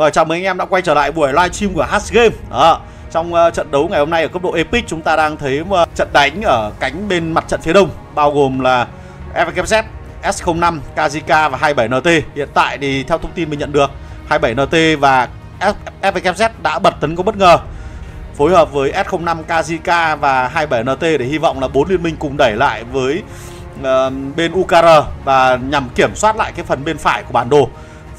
Rồi chào mừng anh em đã quay trở lại buổi livestream của Hash Game. Đó. Trong uh, trận đấu ngày hôm nay ở cấp độ Epic chúng ta đang thấy uh, trận đánh ở cánh bên mặt trận phía đông bao gồm là FKZ, S05, KZK và 27NT. Hiện tại thì theo thông tin mình nhận được 27NT và FKZ đã bật tấn công bất ngờ phối hợp với S05 KZK và 27NT để hy vọng là bốn liên minh cùng đẩy lại với uh, bên UKR và nhằm kiểm soát lại cái phần bên phải của bản đồ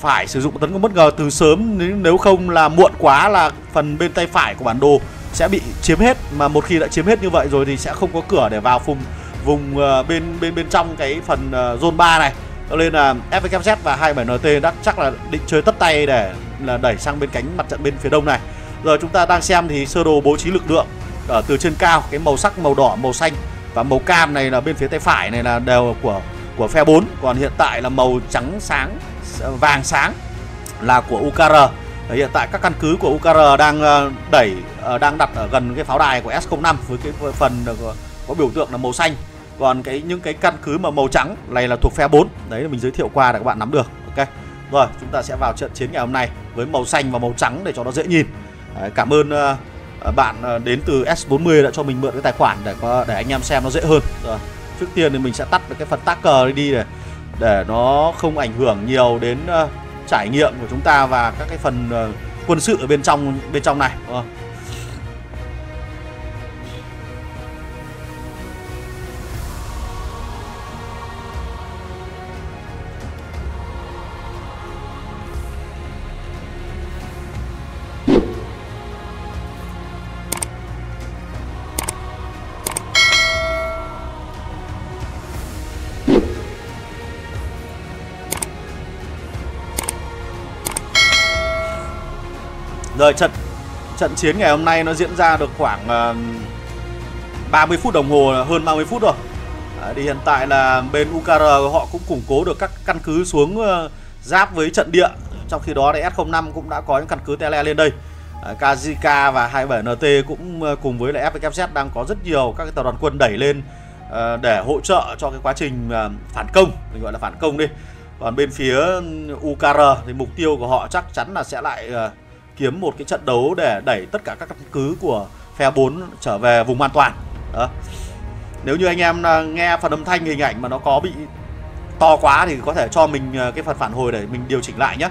phải sử dụng tấn công bất ngờ từ sớm, nếu không là muộn quá là phần bên tay phải của bản đồ sẽ bị chiếm hết. Mà một khi đã chiếm hết như vậy rồi thì sẽ không có cửa để vào vùng vùng bên bên bên trong cái phần ờ, zone 3 này. Cho nên là FKZ và 27NT đã chắc là định chơi tất tay để là đẩy sang bên cánh mặt trận bên phía đông này. Giờ chúng ta đang xem thì sơ đồ bố trí lực lượng ở từ trên cao, cái màu sắc màu đỏ, màu xanh và màu cam này là bên phía tay phải này là đều của của phe 4 còn hiện tại là màu trắng sáng vàng sáng là của UKR hiện tại các căn cứ của UKR đang ờ, đẩy ờ, đang đặt ở gần cái pháo đài của S05 với cái phần ờ, có biểu tượng là màu xanh. Còn cái những cái căn cứ mà màu trắng này là thuộc phe 4 đấy là mình giới thiệu qua để các bạn nắm được ok? Rồi chúng ta sẽ vào trận chiến ngày hôm nay với màu xanh và màu trắng để cho nó dễ nhìn. Đấy, cảm ơn uh, bạn uh, đến từ S40 đã cho mình mượn cái tài khoản để có để anh em xem nó dễ hơn. Rồi trước tiên thì mình sẽ tắt cái phần tag cờ đi để để nó không ảnh hưởng nhiều đến uh, trải nghiệm của chúng ta và các cái phần uh, quân sự ở bên trong bên trong này đúng không? Rồi trận trận chiến ngày hôm nay nó diễn ra được khoảng ờ, uh, 30 phút đồng hồ hơn 30 phút rồi. Thì hiện tại là bên UKR họ cũng củng cố được các căn cứ xuống uh, giáp với trận địa. Trong khi đó thì S05 cũng đã có những căn cứ tele lên đây. Uh, KZK và 27NT cũng uh, cùng với lại FKZ đang có rất nhiều các cái tàu đoàn quân đẩy lên uh, để hỗ trợ cho cái quá trình uh, phản công, mình gọi là phản công đi. Còn bên phía ừ, UKR thì mục tiêu của họ chắc chắn là sẽ lại uh, kiếm một cái trận đấu để đẩy tất cả các căn cứ của phe 4 trở về vùng an toàn. Đó. Nếu như anh em à, nghe phần âm thanh, hình ảnh mà nó có bị to quá thì có thể cho mình à, cái phần phản hồi để mình điều chỉnh lại nhé.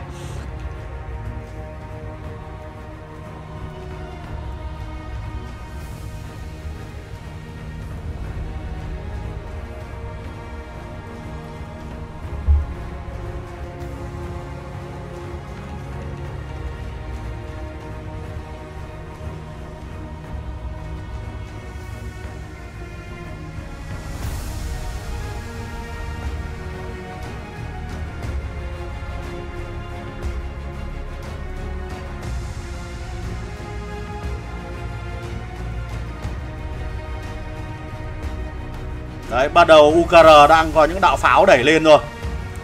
Đấy, bắt đầu UKR đang có những đạo pháo đẩy lên rồi.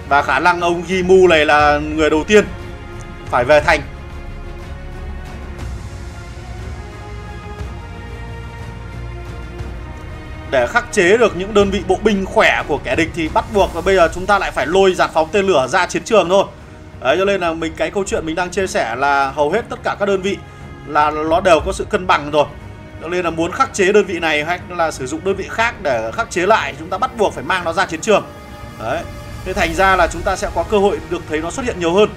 Và khả năng ông Gimu này là người đầu tiên Phải về thành. Để khắc chế được những đơn vị bộ binh khỏe của kẻ địch Thì bắt buộc là bây giờ chúng ta lại phải lôi giàn phóng tên lửa ra chiến trường thôi. Đấy cho nên là mình cái câu chuyện mình đang chia sẻ là hầu hết tất cả các đơn vị Là nó đều có sự cân bằng rồi cho nên là muốn khắc chế đơn vị này hay là sử dụng đơn vị khác để khắc chế lại, chúng ta bắt buộc phải mang nó ra chiến trường. Đấy. Thế thành ra là chúng ta sẽ có cơ hội được thấy nó xuất hiện nhiều hơn.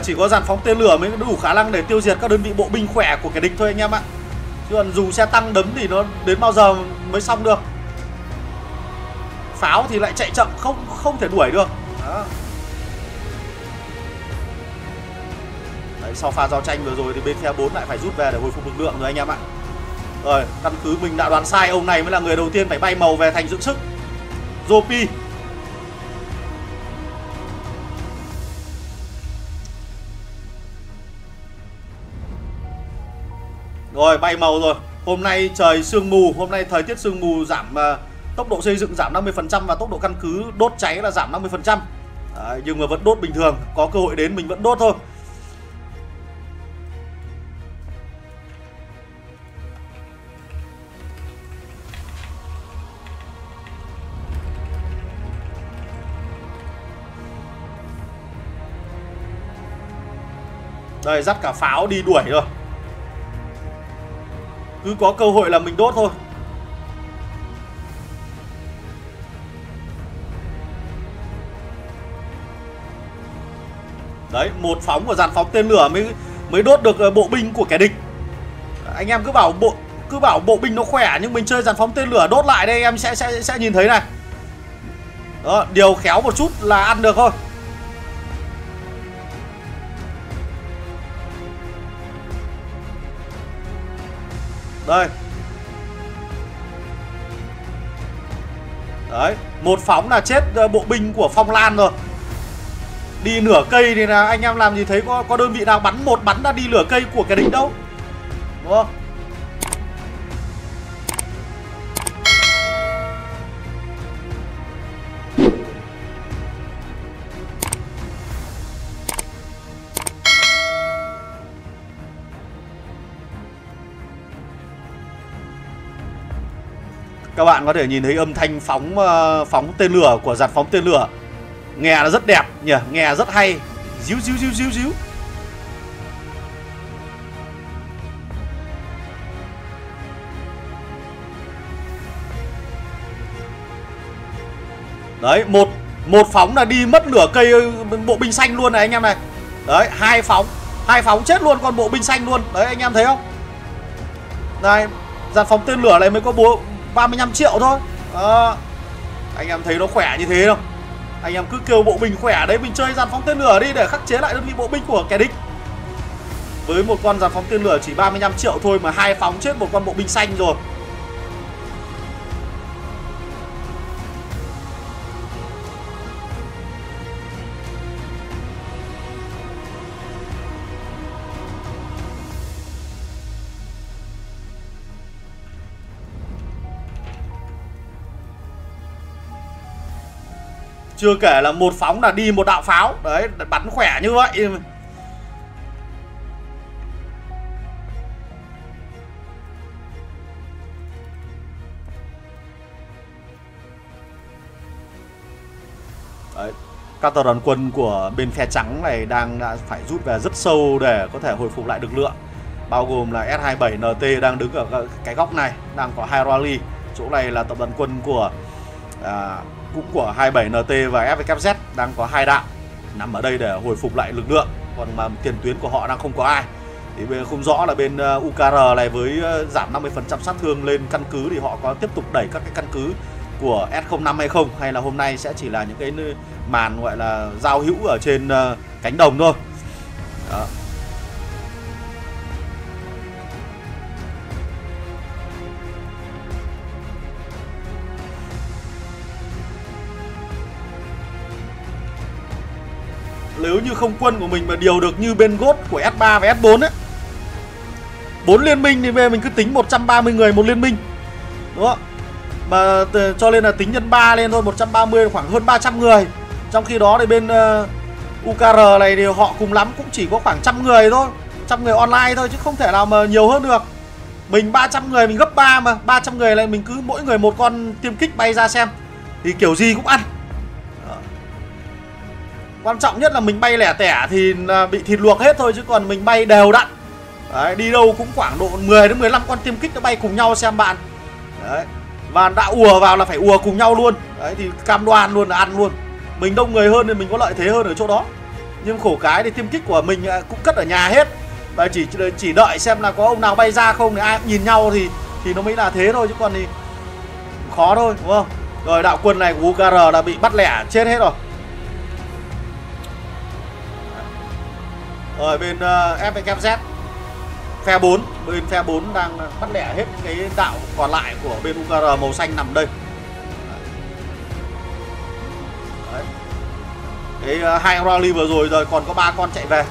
Chỉ có dàn phóng tên lửa mới đủ khả năng để tiêu diệt các đơn vị bộ binh khỏe của kẻ địch thôi anh em ạ. Chứ còn dù xe tăng đấm thì nó đến bao giờ mới xong được. Pháo thì lại chạy chậm không không thể đuổi được. Đó. Đấy, sau pha giao tranh vừa rồi thì bên phe 4 lại phải rút về để hồi phục lực lượng rồi anh em ạ. Rồi căn cứ mình đã đoán sai ông này mới là người đầu tiên phải bay màu về thành dưỡng sức. Zopi. Rồi bay màu rồi. Hôm nay trời sương mù Hôm nay thời tiết sương mù giảm uh, Tốc độ xây dựng giảm 50% Và tốc độ căn cứ đốt cháy là giảm 50% Đấy, nhưng mà vẫn đốt bình thường. Có cơ hội đến mình vẫn đốt thôi. Đây dắt cả pháo đi đuổi rồi cứ có cơ hội là mình đốt thôi Đấy, một phóng của dàn phóng tên lửa mới mới đốt được ờ, bộ binh của kẻ địch. Anh em cứ bảo bộ cứ bảo bộ binh nó khỏe nhưng mình chơi dàn phóng tên lửa đốt lại đây em sẽ sẽ sẽ nhìn thấy này. Đó, điều khéo một chút là ăn được thôi. Đây. Đấy, một phóng là chết ờ, bộ binh của Phong Lan rồi. Đi nửa cây thì là anh em làm gì thấy có có đơn vị nào bắn một bắn đã đi nửa cây của cái địch đâu. Đúng không? Các bạn có thể nhìn thấy âm thanh phóng ờ, phóng tên lửa của giàn phóng tên lửa. Nghe nó rất đẹp nhỉ, Nghe rất hay. Díu díu díu díu díu. Đấy, một một phóng là đi mất nửa cây ờ, bộ binh xanh luôn này anh em này. Đấy, hai phóng hai phóng chết luôn con bộ binh xanh luôn. Đấy, anh em thấy không? Này dàn phóng tên lửa này mới có bộ 35 triệu thôi. À, Anh em thấy nó khỏe như thế không? Anh em cứ kêu bộ binh khỏe đấy mình chơi dàn phóng tên lửa đi để khắc chế lại đơn vị bộ binh của kẻ địch. Với một con dàn phóng tên lửa chỉ 35 triệu thôi mà hai phóng chết một con bộ binh xanh rồi. Chưa kể là một phóng là đi một đạo pháo. Đấy bắn khỏe như vậy. Đấy các tàu đoàn quân của bên phe trắng này đang đã phải rút về rất sâu để có thể hồi phục lại lực lượng. Bao gồm là S27NT đang đứng ở cái góc này đang có hai rally. Chỗ này là tập đoàn quân của à, cũng của 27NT và FWZ đang có hai đạo nằm ở đây để hồi phục lại lực lượng, còn mà tiền tuyến của họ đang không có ai. Thì không rõ là bên ờ, UKR này với ờ, giảm 50% sát thương lên căn cứ thì họ có tiếp tục đẩy các cái căn cứ của S05 hay không? Hay là hôm nay sẽ chỉ là những cái màn gọi là giao hữu ở trên ờ, cánh đồng thôi? Đó. Nếu như không quân của mình mà điều được như bên gốt của S3 và S4 ấy bốn liên minh thì về mình cứ tính 130 người một liên minh đúng không? Mà cho nên là tính nhân 3 lên thôi 130 khoảng hơn 300 người. Trong khi đó thì bên ờ, uh, UKR này thì họ cùng lắm cũng chỉ có khoảng trăm người thôi trăm người online thôi chứ không thể nào mà nhiều hơn được. Mình 300 người mình gấp 3 mà 300 người này mình cứ mỗi người một con tiêm kích bay ra xem. Thì kiểu gì cũng ăn. Quan trọng nhất là mình bay lẻ tẻ thì à, bị thịt luộc hết thôi chứ còn mình bay đều đặn Đấy, đi đâu cũng khoảng độ 10 đến 15 con tiêm kích nó bay cùng nhau xem bạn. Đấy. Và đã ùa vào là phải ùa cùng nhau luôn. Đấy thì cam đoan luôn là ăn luôn. Mình đông người hơn thì mình có lợi thế hơn ở chỗ đó. Nhưng khổ cái thì tiêm kích của mình à, cũng cất ở nhà hết. Và chỉ chỉ đợi xem là có ông nào bay ra không thì ai cũng nhìn nhau thì thì nó mới là thế thôi chứ còn thì khó thôi đúng không? Rồi đạo quân này của UKR đã bị bắt lẻ chết hết rồi. Ở bên ờ, uh, FKZ Phe 4 Bên phe 4 đang ờ, bắt lẻ hết cái đạo còn lại của bên UKR màu xanh nằm đây. Đấy. Cái hai uh, hai rally vừa rồi rồi còn có ba con chạy về.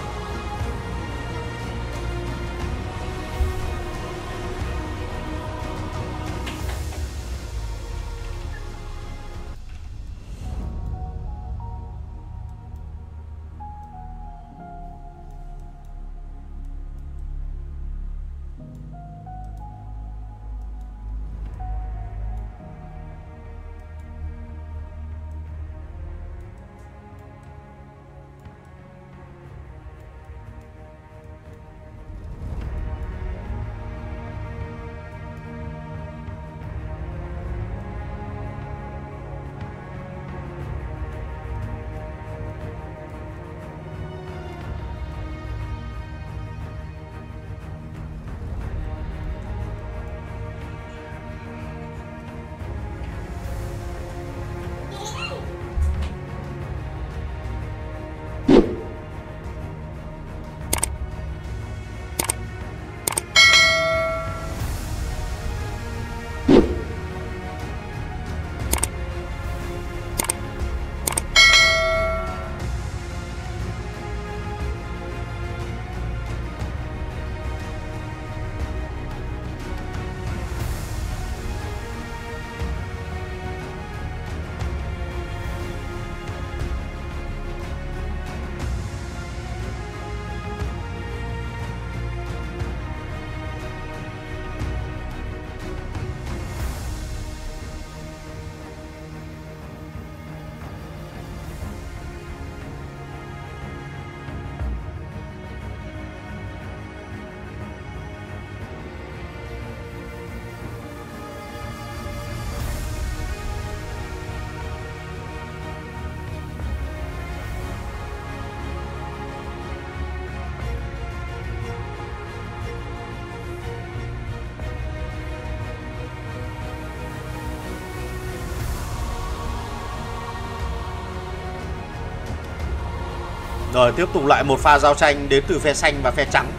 Rồi, tiếp tục lại một pha giao tranh đến từ phe xanh và phe trắng.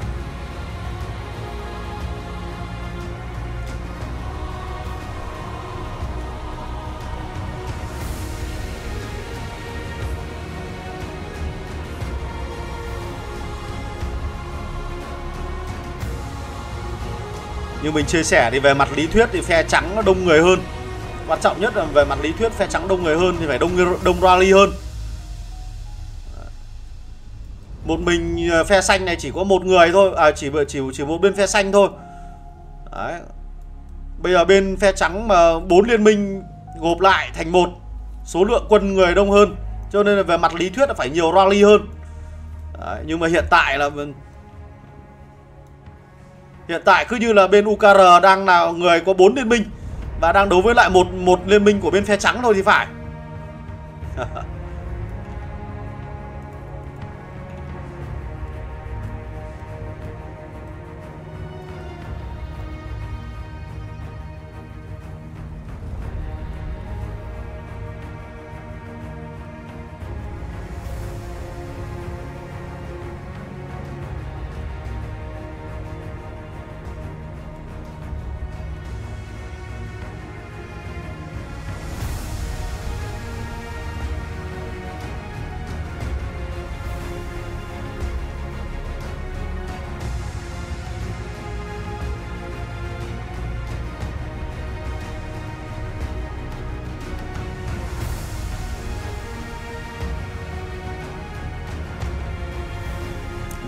Như mình chia sẻ thì về mặt lý thuyết thì phe trắng nó đông người hơn. Quan trọng nhất là về mặt lý thuyết phe trắng đông người hơn thì phải đông đông rally hơn một mình à, phe xanh này chỉ có một người thôi à chỉ chỉ chỉ một bên phe xanh thôi Đấy. bây giờ bên phe trắng mà bốn liên minh gộp lại thành một, số lượng quân người đông hơn cho nên là về mặt lý thuyết là phải nhiều rally hơn Đấy. nhưng mà hiện tại là Hiện tại cứ như là bên UKR đang là người có bốn liên minh và đang đấu với lại một một liên minh của bên phe trắng thôi thì phải.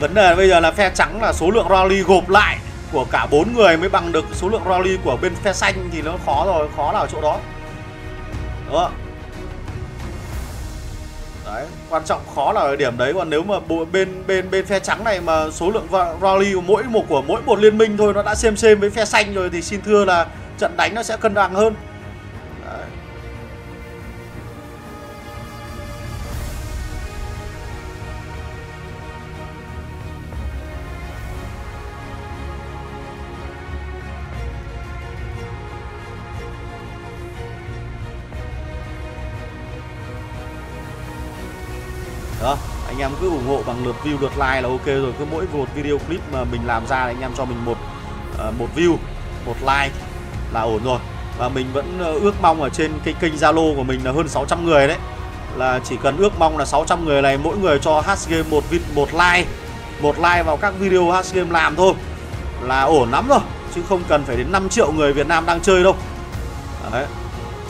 Vấn đề bây giờ là phe trắng là số lượng rally gộp lại của cả bốn người mới bằng được số lượng rally của bên phe xanh thì nó khó rồi, khó là ở chỗ đó. Đó. Đấy, quan trọng khó là ở điểm đấy còn nếu mà bên bên bên phe trắng này mà số lượng rally của mỗi một của mỗi một liên minh thôi nó đã xem xem với phe xanh rồi thì xin thưa là trận đánh nó sẽ cân bằng hơn. Đó, anh em cứ ủng hộ bằng lượt view, lượt like là ok rồi. Cứ mỗi một video clip mà mình làm ra anh em cho mình một ờ, một view, một like là ổn rồi. Và mình vẫn ờ, ước mong ở trên cái kênh Zalo của mình là hơn 600 người đấy. Là chỉ cần ước mong là 600 người này mỗi người cho Hgame một vịt một like một like vào các video Hgame làm thôi là ổn lắm rồi. Chứ không cần phải đến 5 triệu người Việt Nam đang chơi đâu. Đấy.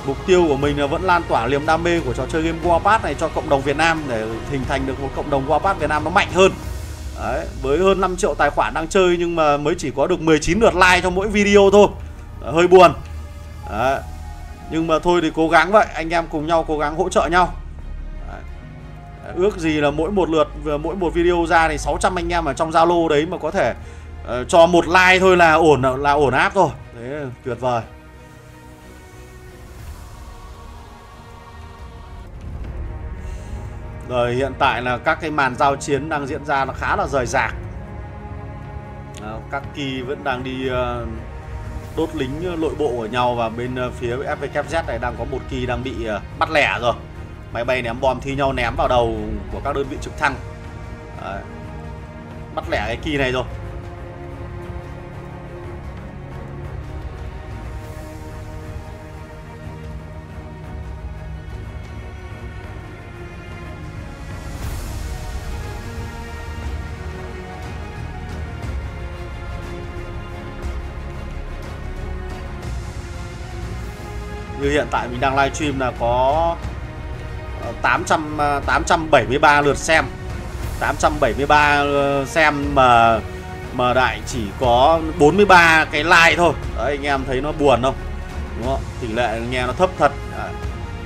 Mục tiêu của mình là vẫn lan tỏa niềm đam mê của trò chơi game Warpath này cho cộng đồng Việt Nam để hình thành được một cộng đồng Warpath Việt Nam nó mạnh hơn. Đấy, với hơn 5 triệu tài khoản đang chơi nhưng mà mới chỉ có được 19 lượt like cho mỗi video thôi. Đấy, hơi buồn. Đấy. Nhưng mà thôi thì cố gắng vậy, anh em cùng nhau cố gắng hỗ trợ nhau. Đấy. Ước gì là mỗi một lượt mỗi một video ra thì 600 anh em ở trong Zalo đấy mà có thể uh, cho một like thôi là ổn là ổn áp rồi. Đấy tuyệt vời. Rồi hiện tại là các cái màn giao chiến đang diễn ra nó khá là rời rạc. À, Các kỳ vẫn đang đi uh, đốt lính ờ, nội bộ của nhau Và bên uh, phía FVKZ này đang có một kỳ đang bị uh, bắt lẻ rồi. Máy bay ném bom thi nhau ném vào đầu của các đơn vị trực thăng. Đấy. Bắt lẻ cái kỳ này rồi. Như hiện tại mình đang livestream là có ờ, 800 873 ờ, lượt xem. 873 ờ, xem mà mà đại chỉ có 43 cái like thôi. Đấy anh em thấy nó buồn không? Đúng không? Tỷ lệ nghe nó thấp thật. À.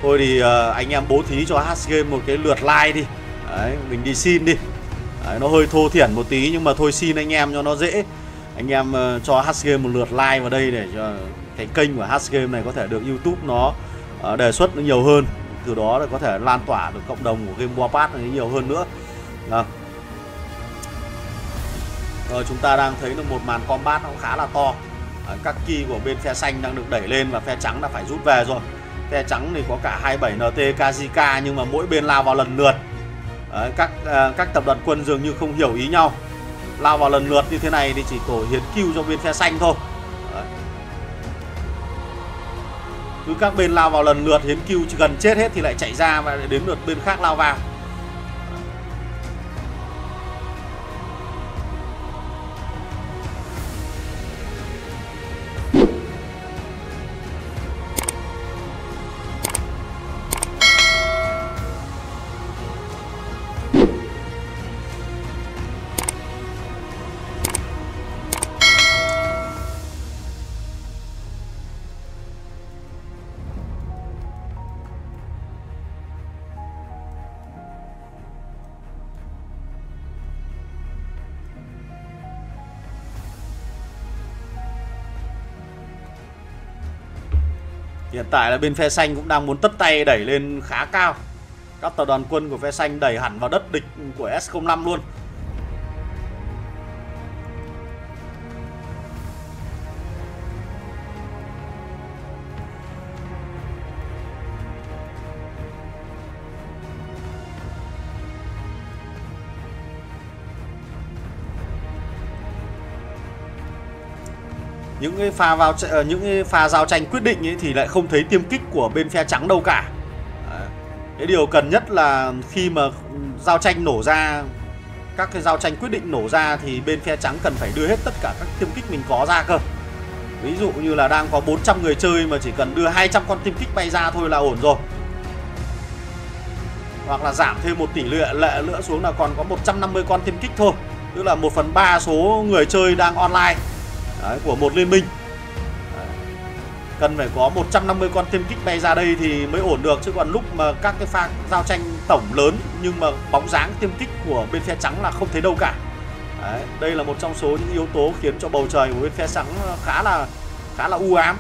thôi thì uh, anh em bố thí cho H game một cái lượt like đi. Đấy mình đi xin đi. Đấy, nó hơi thô thiển một tí nhưng mà thôi xin anh em cho nó dễ. Anh em uh, cho H game một lượt like vào đây để cho cái kênh của Hash Game này có thể được YouTube nó ờ, đề xuất nhiều hơn. Từ đó là có thể lan tỏa được cộng đồng của game Warpath này nhiều hơn nữa. À. rồi chúng ta đang thấy được một màn combat nó khá là to. À, các key của bên phe xanh đang được đẩy lên và phe trắng đã phải rút về rồi. Phe trắng thì có cả 27 NT Kazika nhưng mà mỗi bên lao vào lần lượt. À, các à, các tập đoàn quân dường như không hiểu ý nhau. Lao vào lần lượt như thế này thì chỉ tổ hiến cứu cho bên phe xanh thôi. Cứ các bên lao vào lần lượt hiến cứu gần chết hết thì lại chạy ra và đến lượt bên khác lao vào. Hiện tại là bên phe xanh cũng đang muốn tất tay đẩy lên khá cao. Các tập đoàn quân của phe xanh đẩy hẳn vào đất địch của S05 luôn. Những cái pha vào ờ, những cái pha giao tranh quyết định ấy thì lại không thấy tiêm kích của bên phe trắng đâu cả. Cái điều cần nhất là khi mà giao tranh nổ ra, các cái giao tranh quyết định nổ ra thì bên phe trắng cần phải đưa hết tất cả các tiêm kích mình có ra cơ. Ví dụ như là đang có 400 người chơi mà chỉ cần đưa 200 con tiêm kích bay ra thôi là ổn rồi. Hoặc là giảm thêm một tỷ lệ lệ nữa xuống là còn có 150 con tiêm kích thôi. Tức là 1 phần 3 số người chơi đang online. Đấy, của một liên minh Đấy. cần phải có 150 con tiêm kích bay ra đây thì mới ổn được chứ còn lúc mà các cái pha giao tranh tổng lớn nhưng mà bóng dáng tiêm kích của bên phe trắng là không thấy đâu cả Đấy, đây là một trong số những yếu tố khiến cho bầu trời của bên phe trắng khá là khá là u ám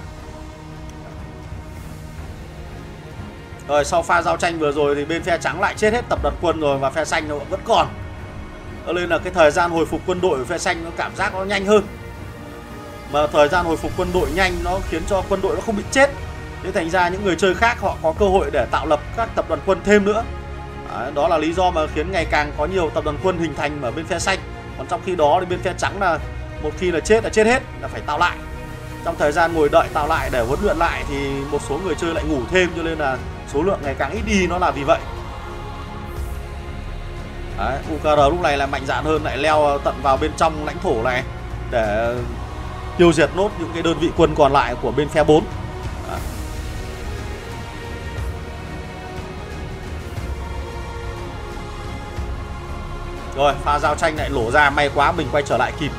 Rồi sau pha giao tranh vừa rồi thì bên phe trắng lại chết hết tập đoàn quân rồi và phe xanh nó vẫn còn. Nên là cái thời gian hồi phục quân đội của phe xanh nó cảm giác nó nhanh hơn mà thời gian hồi phục quân đội nhanh nó khiến cho quân đội nó không bị chết. Thế thành ra những người chơi khác họ có cơ hội để tạo lập các tập đoàn quân thêm nữa. Đấy, đó là lý do mà khiến ngày càng có nhiều tập đoàn quân hình thành ở bên phe xanh. Còn trong khi đó thì bên phe trắng là một khi là chết là chết hết là phải tạo lại. Trong thời gian ngồi đợi tạo lại để huấn luyện lại thì một số người chơi lại ngủ thêm cho nên là số lượng ngày càng ít đi nó là vì vậy. Đấy, UKR lúc này là mạnh dạn hơn lại leo tận vào bên trong lãnh thổ này để tiêu diệt nốt những cái đơn vị quân còn lại của bên phe 4 Rồi, pha giao tranh lại lổ ra, may quá mình quay trở lại kịp.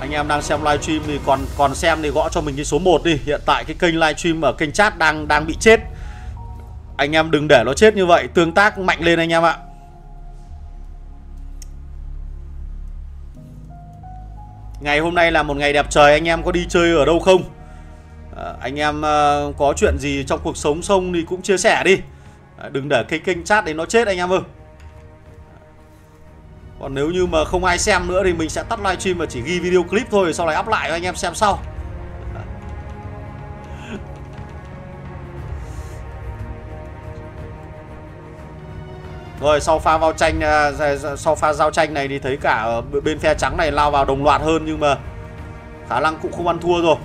Anh em đang xem livestream thì còn còn xem thì gõ cho mình cái số 1 đi. Hiện tại cái kênh livestream ở kênh chat đang đang bị chết. Anh em đừng để nó chết như vậy, Tương tác mạnh lên anh em ạ. Ngày hôm nay là một ngày đẹp trời Anh em có đi chơi ở đâu không? À, Anh em à, có chuyện gì trong cuộc sống sông thì cũng chia sẻ đi. À, Đừng để cái kênh chat đấy nó chết anh em ơi. Còn nếu như mà không ai xem nữa thì mình sẽ tắt livestream và chỉ ghi video clip thôi Sau này up lại cho anh em xem sau. Rồi sau pha vào tranh à, sau pha giao tranh này thì thấy cả bên phe trắng này lao vào đồng loạt hơn nhưng mà khả năng cũng không ăn thua rồi.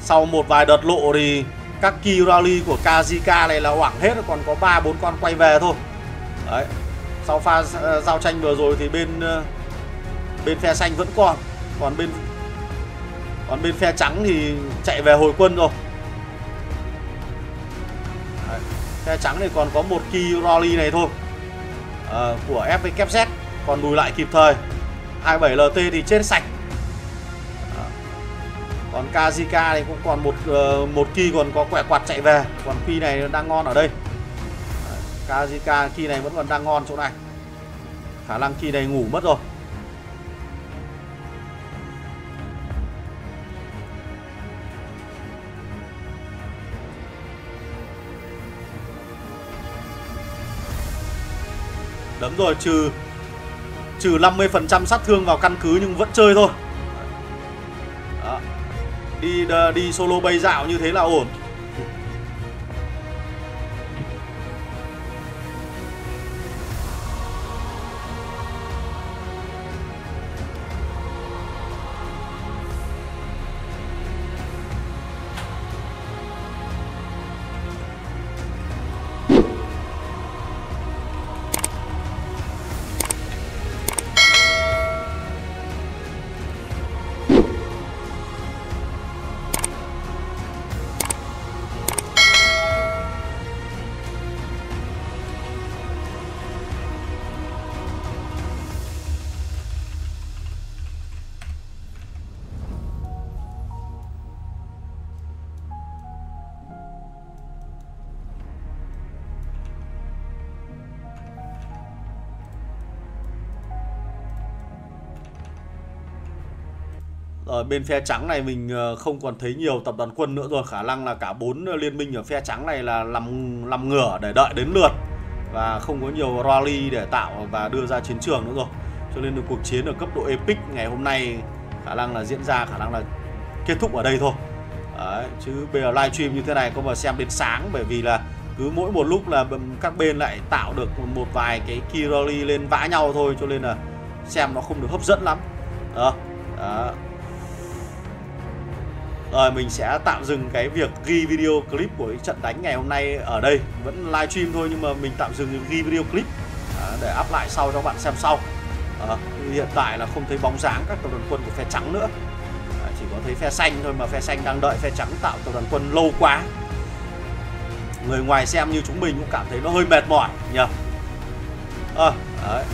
Sau một vài đợt lộ thì các key rally của Kazika này là hoảng hết còn có 3 4 con quay về thôi. Đấy. Sau pha à, giao tranh vừa rồi thì bên à, bên phe xanh vẫn còn, còn bên còn bên phe trắng thì chạy về hồi quân rồi. Đấy. Phe trắng thì còn có một key rally này thôi. À, Của FVKZ Còn lùi lại kịp thời. 27LT thì chết sạch. À. Còn Kazika thì cũng còn một uh, một key còn có quẹ quạt chạy về. Còn key này đang ngon ở đây. Kazika key này vẫn còn đang ngon chỗ này. Khả năng key này ngủ mất rồi. Đấm rồi, trừ trừ 50% sát thương vào căn cứ nhưng vẫn chơi thôi Đó. đi đi solo bay dạo như thế là ổn Ở bên phe trắng này mình ờ, không còn thấy nhiều tập đoàn quân nữa rồi. Khả năng là cả bốn ờ, liên minh ở phe trắng này là làm làm ngửa để đợi đến lượt Và không có nhiều rally để tạo và đưa ra chiến trường nữa rồi. Cho nên là cuộc chiến ở cấp độ Epic ngày hôm nay khả năng là diễn ra khả năng là kết thúc ở đây thôi. Đấy, chứ bây giờ livestream như thế này có mà xem đến sáng bởi vì là cứ mỗi một lúc là các bên lại tạo được một vài cái key rally lên vã nhau thôi cho nên là xem nó không được hấp dẫn lắm. Đó, đó. Rồi mình sẽ tạm dừng cái việc ghi video clip của trận đánh ngày hôm nay ở đây. Vẫn livestream thôi nhưng mà mình tạm dừng ghi video clip. Để up lại sau cho bạn xem sau. À, Hiện tại là không thấy bóng dáng các tập đoàn quân của phe trắng nữa. À, Chỉ có thấy phe xanh thôi mà phe xanh đang đợi phe trắng tạo tập đoàn quân lâu quá. Người ngoài xem như chúng mình cũng cảm thấy nó hơi mệt mỏi nhỉ? À, đấy.